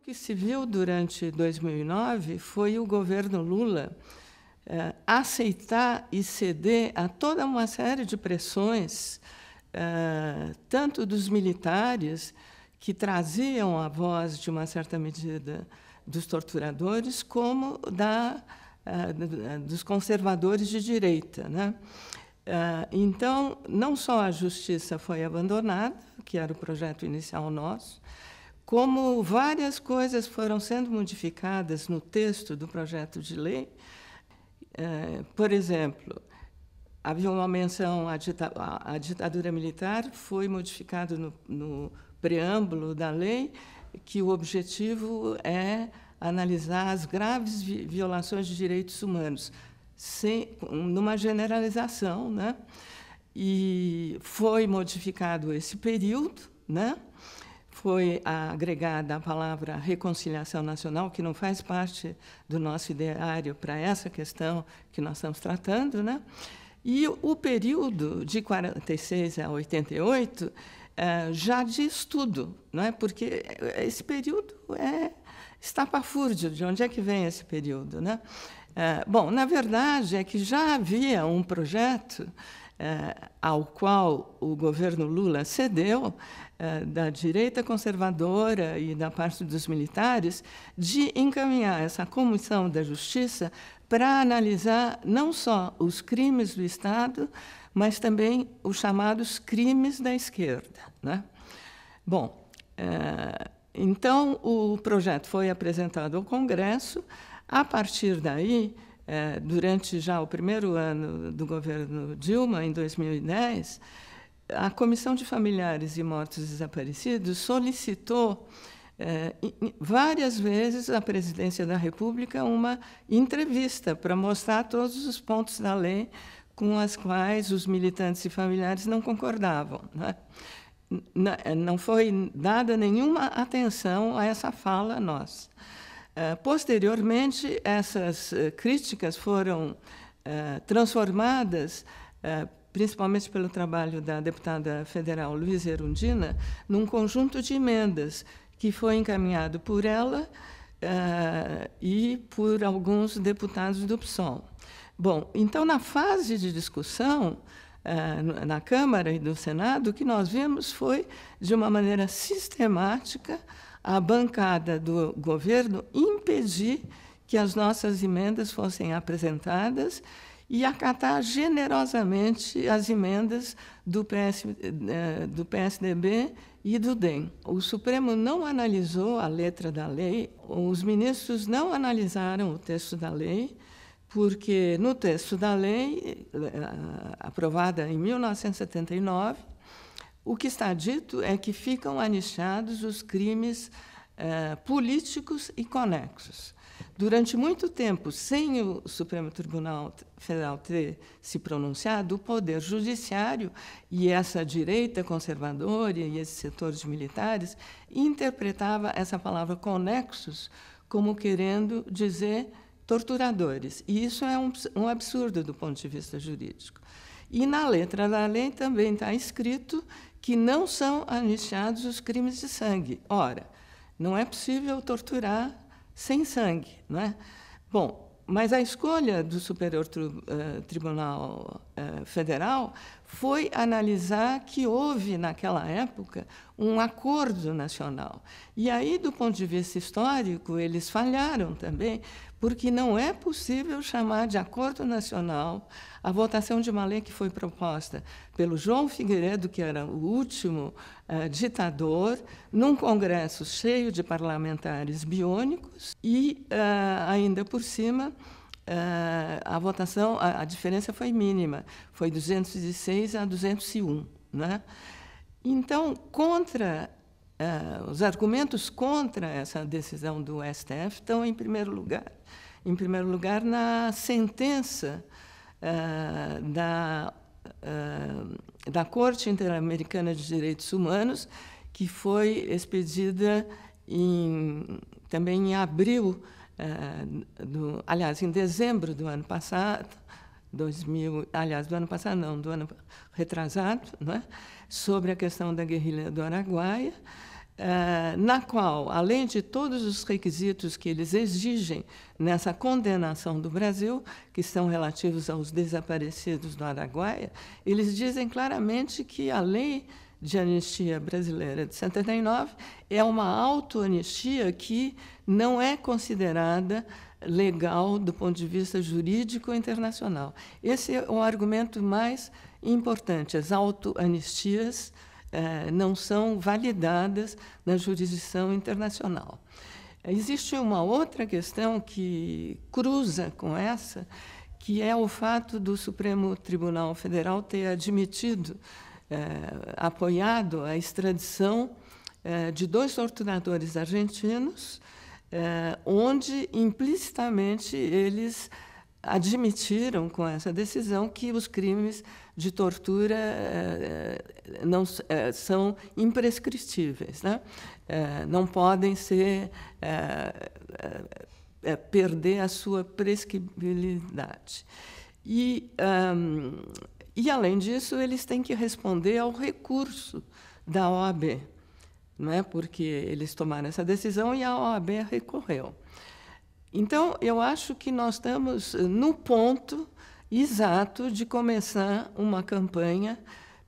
O que se viu durante 2009 foi o governo Lula eh, aceitar e ceder a toda uma série de pressões, eh, tanto dos militares, que traziam a voz, de uma certa medida, dos torturadores, como da, eh, dos conservadores de direita. Né? Então, não só a justiça foi abandonada, que era o projeto inicial nosso, como várias coisas foram sendo modificadas no texto do projeto de lei. Eh, por exemplo, havia uma menção à, ditadura militar, foi modificado no, no preâmbulo da lei que o objetivo é analisar as graves violações de direitos humanos, sem, numa generalização, né? E foi modificado esse período, né? Foi agregada a palavra reconciliação nacional, que não faz parte do nosso ideário para essa questão que nós estamos tratando, né? E o período de 46 a 88 é, já diz tudo, não é? Porque esse período é estapafúrdio. De onde é que vem esse período, né? É, bom, na verdade é que já havia um projeto ao qual o governo Lula cedeu é, da direita conservadora e da parte dos militares de encaminhar essa comissão da justiça para analisar não só os crimes do Estado, mas também os chamados crimes da esquerda. Né? Bom, é, então o projeto foi apresentado ao Congresso. A partir daí, é, durante já o primeiro ano do governo Dilma, em 2010, a Comissão de Familiares e Mortos Desaparecidos solicitou é, várias vezes à Presidência da República uma entrevista para mostrar todos os pontos da lei com as quais os militantes e familiares não concordavam. Né? Não foi dada nenhuma atenção a essa fala nossa. É, posteriormente, essas é, críticas foram é, transformadas, principalmente pelo trabalho da deputada federal Luísa Erundina, num conjunto de emendas que foi encaminhado por ela e por alguns deputados do PSOL. Bom, então, na fase de discussão, eh, na Câmara e no Senado, o que nós vimos foi, de uma maneira sistemática, a bancada do governo impedir que as nossas emendas fossem apresentadas e acatar generosamente as emendas do, PS, eh, do PSDB e do DEM. O Supremo não analisou a letra da lei, os ministros não analisaram o texto da lei, porque no texto da lei, eh, aprovada em 1979, o que está dito é que ficam anistiados os crimes eh, políticos e conexos. Durante muito tempo, sem o Supremo Tribunal Federal ter se pronunciado, o Poder Judiciário e essa direita conservadora e esses setores militares interpretava essa palavra conexos como querendo dizer torturadores. E isso é um, um absurdo do ponto de vista jurídico. E na letra da lei também está escrito que não são anistiados os crimes de sangue. Ora, não é possível torturar sem sangue, não é? Bom, mas a escolha do Superior eh, Tribunal eh, Federal foi analisar que houve, naquela época, um acordo nacional. E aí, do ponto de vista histórico, eles falharam também, porque não é possível chamar de acordo nacional a votação de uma lei que foi proposta pelo João Figueiredo, que era o último uh, ditador, num congresso cheio de parlamentares biônicos e, uh, ainda por cima, uh, a votação, a, a, diferença foi mínima, foi 206 a 201. Né? Então, contra os argumentos contra essa decisão do STF estão, em primeiro lugar, em primeiro lugar, na sentença uh, da, uh, da Corte Interamericana de Direitos Humanos, que foi expedida em, também em abril, uh, do, aliás, em dezembro do ano passado, 2000, aliás, do ano passado não, do ano retrasado, não é? sobre a questão da guerrilha do Araguaia, eh, na qual, além de todos os requisitos que eles exigem nessa condenação do Brasil, que são relativos aos desaparecidos do Araguaia, eles dizem claramente que a lei de anistia brasileira de 79 é uma autoanistia que não é considerada legal do ponto de vista jurídico internacional. Esse é o argumento mais importante. As autoanistias eh, não são validadas na jurisdição internacional. Existe uma outra questão que cruza com essa, que é o fato do Supremo Tribunal Federal ter admitido, eh, apoiado a extradição eh, de dois torturadores argentinos, onde implicitamente eles admitiram com essa decisão que os crimes de tortura eh, não eh, são imprescritíveis, né? Eh, não podem ser perder a sua prescritibilidade. E, um, e além disso, eles têm que responder ao recurso da OAB, não é? Porque eles tomaram essa decisão e a OAB recorreu. Então, eu acho que nós estamos no ponto exato de começar uma campanha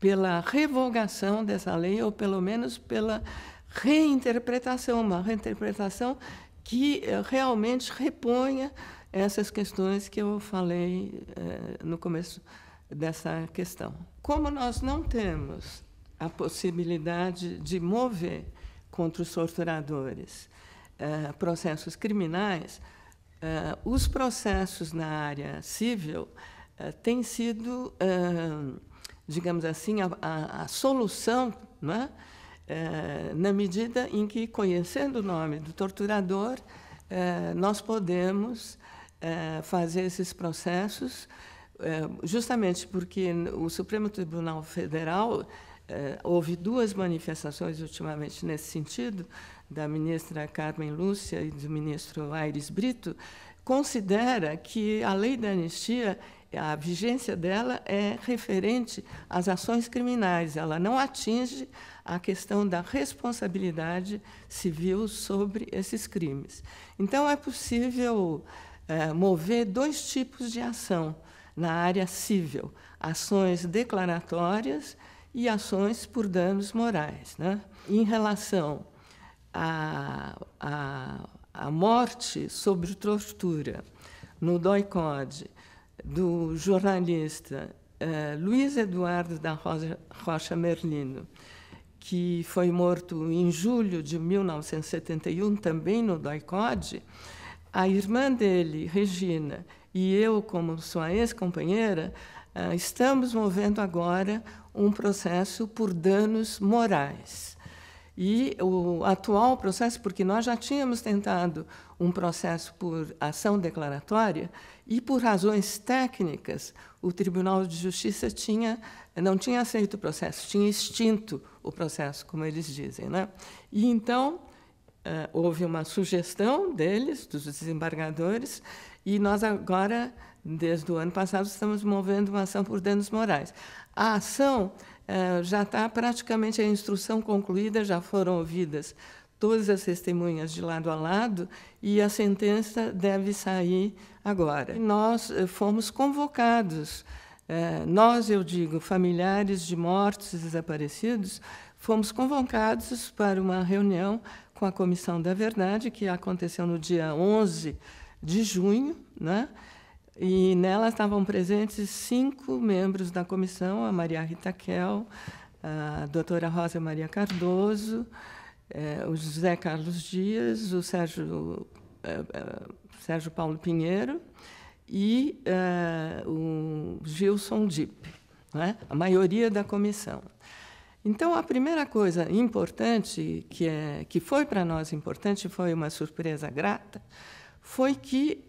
pela revogação dessa lei, ou pelo menos pela reinterpretação, uma reinterpretação que eh, realmente reponha essas questões que eu falei eh, no começo dessa questão. Como nós não temos a possibilidade de mover contra os torturadores eh, processos criminais, Uh, os processos na área civil uh, têm sido, digamos assim, a, a, a solução, é? na medida em que, conhecendo o nome do torturador, nós podemos fazer esses processos, justamente porque o Supremo Tribunal Federal houve duas manifestações ultimamente nesse sentido da ministra Carmen Lúcia e do ministro Aires Brito, considera que a lei da anistia, a vigência dela é referente às ações criminais, ela não atinge a questão da responsabilidade civil sobre esses crimes. Então, é possível é, mover dois tipos de ação na área civil: ações declaratórias e ações por danos morais. Né? Em relação a, a, a morte sobre tortura no DOI-CODE do jornalista eh, Luiz Eduardo da Rocha, Rocha Merlino, que foi morto em julho de 1971, também no DOI-CODE, a irmã dele, Regina, e eu, como sua ex-companheira, eh, estamos movendo agora um processo por danos morais. E o atual processo, porque nós já tínhamos tentado um processo por ação declaratória e por razões técnicas, o Tribunal de Justiça tinha não tinha aceito o processo, tinha extinto o processo, como eles dizem, né? E então eh, houve uma sugestão deles, dos desembargadores, e nós agora, desde o ano passado, estamos movendo uma ação por danos morais. A ação já está praticamente a instrução concluída, já foram ouvidas todas as testemunhas de lado a lado e a sentença deve sair agora. Nós eh, fomos convocados, eh, nós, eu digo, familiares de mortos e desaparecidos, fomos convocados para uma reunião com a Comissão da Verdade, que aconteceu no dia 11 de junho, né? E nela estavam presentes cinco membros da comissão: a Maria Rita Kel, a doutora Rosa Maria Cardoso, eh, o José Carlos Dias, o Sérgio, eh, eh, Sérgio Paulo Pinheiro e o Gilson Dipp, né? a maioria da comissão. Então, a primeira coisa importante, que, é, que foi para nós importante, foi uma surpresa grata, foi que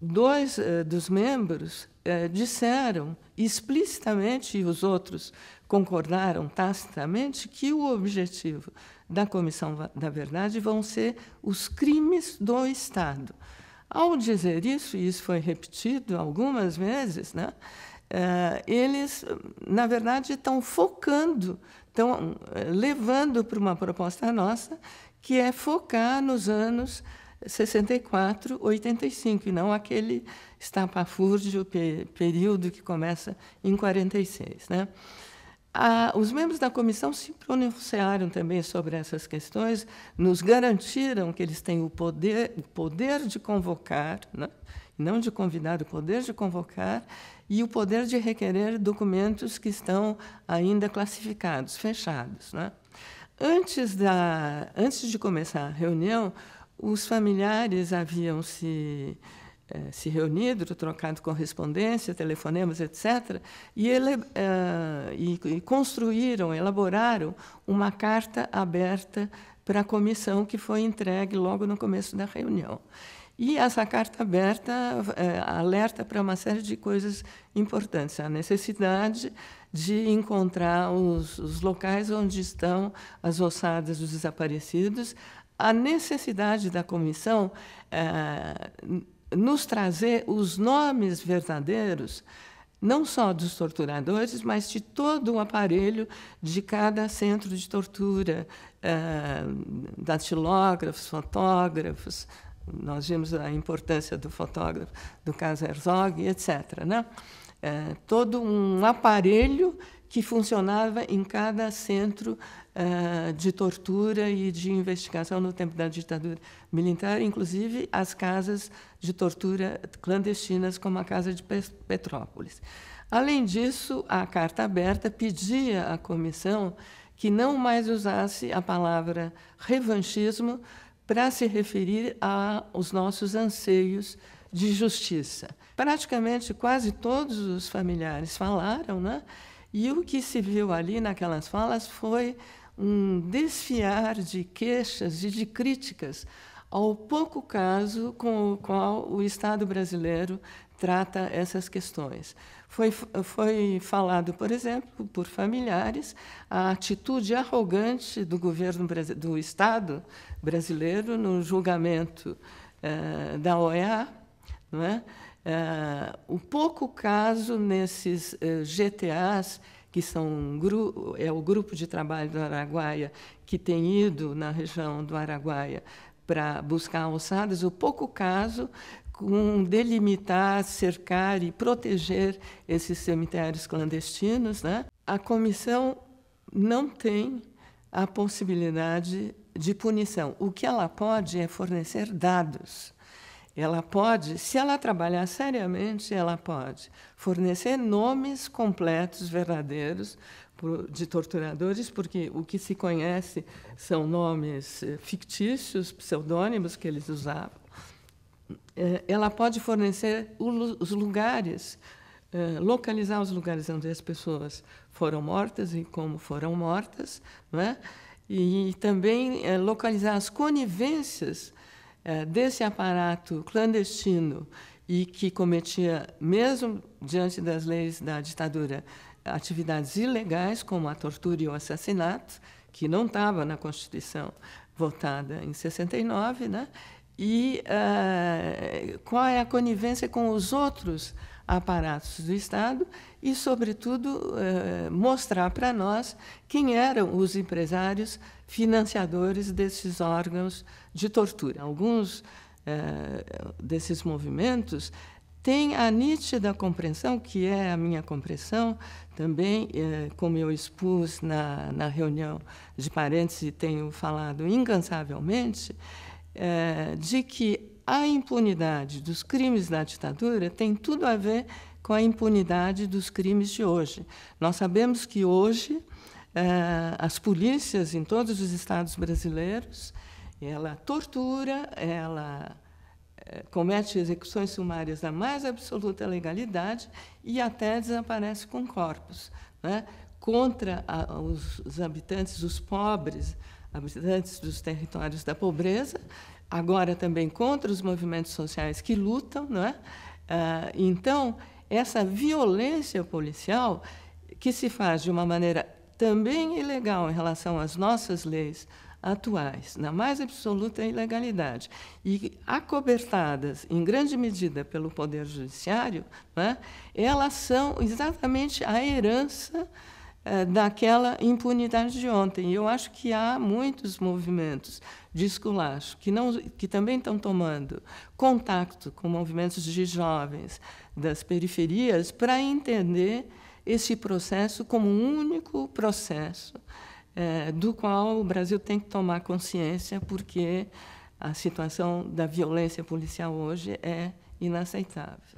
dois uh, dos membros uh, disseram explicitamente, e os outros concordaram tacitamente, que o objetivo da Comissão da Verdade vão ser os crimes do Estado. Ao dizer isso, e isso foi repetido algumas vezes, né, eles, na verdade, estão focando, estão levando para uma proposta nossa, que é focar nos anos 64, 85, e não aquele estapafúrdio período que começa em 46. Né? Ah, os membros da comissão se pronunciaram também sobre essas questões, nos garantiram que eles têm o poder, o poder de convocar, né? não de convidar, o poder de convocar e o poder de requerer documentos que estão ainda classificados, fechados. Né? Antes, da, antes de começar a reunião, os familiares haviam se, eh, se reunido, trocado correspondência, telefonemas, etc., e, ele, eh, e, e construíram, elaboraram uma carta aberta para a comissão que foi entregue logo no começo da reunião. E essa carta aberta é, alerta para uma série de coisas importantes. A necessidade de encontrar os, os, locais onde estão as ossadas dos desaparecidos, a necessidade da comissão é, nos trazer os nomes verdadeiros, não só dos torturadores, mas de todo o aparelho de cada centro de tortura, é, datilógrafos, fotógrafos. Nós vimos a importância do fotógrafo, do caso Herzog, etc. Né? É, todo um aparelho que funcionava em cada centro uh, de tortura e de investigação no tempo da ditadura militar, inclusive as casas de tortura clandestinas, como a Casa de Petrópolis. Além disso, a carta aberta pedia à comissão que não mais usasse a palavra revanchismo para se referir aos nossos anseios de justiça. Praticamente quase todos os familiares falaram, né? E o que se viu ali naquelas falas foi um desfiar de queixas e de críticas ao pouco caso com o qual o Estado brasileiro trata essas questões. Foi, foi falado, por exemplo, por familiares, a atitude arrogante do governo do Estado brasileiro no julgamento eh, da OEA, não é? Eh, o pouco caso nesses eh, GTAs que são um é o grupo de trabalho do Araguaia que tem ido na região do Araguaia para buscar ossadas, o pouco caso com delimitar, cercar e proteger esses cemitérios clandestinos, né? a comissão não tem a possibilidade de punição. O que ela pode é fornecer dados. Ela pode, se ela trabalhar seriamente, ela pode fornecer nomes completos, verdadeiros, de torturadores, porque o que se conhece são nomes eh, fictícios, pseudônimos que eles usavam. Eh, ela pode fornecer os lugares, eh, localizar os lugares onde as pessoas foram mortas e como foram mortas, não é? e também localizar as conivências desse aparato clandestino e que cometia, mesmo diante das leis da ditadura, atividades ilegais, como a tortura e o assassinato, que não estava na Constituição votada em 69, né? e uh, qual é a conivência com os outros aparatos do Estado e, sobretudo, uh, mostrar para nós quem eram os empresários financiadores desses órgãos de tortura. Alguns uh, desses movimentos tem a nítida compreensão, que é a minha compreensão, também, é, como eu expus na, na reunião de parentes e tenho falado incansavelmente, de que a impunidade dos crimes da ditadura tem tudo a ver com a impunidade dos crimes de hoje. Nós sabemos que hoje é, as polícias em todos os estados brasileiros ela tortura, ela eh, comete execuções sumárias da mais absoluta legalidade e até desaparece com corpos, né? contra a, os, os, habitantes, os pobres, habitantes dos territórios da pobreza, agora também contra os movimentos sociais que lutam. Né? Ah, então, essa violência policial, que se faz de uma maneira também ilegal em relação às nossas leis atuais, na mais absoluta ilegalidade, e acobertadas em grande medida pelo Poder Judiciário, né, elas são exatamente a herança daquela impunidade de ontem. Eu acho que há muitos movimentos de esculacho que, não, que também estão tomando contato com movimentos de jovens das periferias para entender esse processo como um único processo é, do qual o Brasil tem que tomar consciência, porque a situação da violência policial hoje é inaceitável.